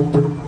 ん?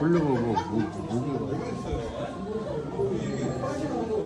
보려고 뭐, 뭐, 뭐, 뭐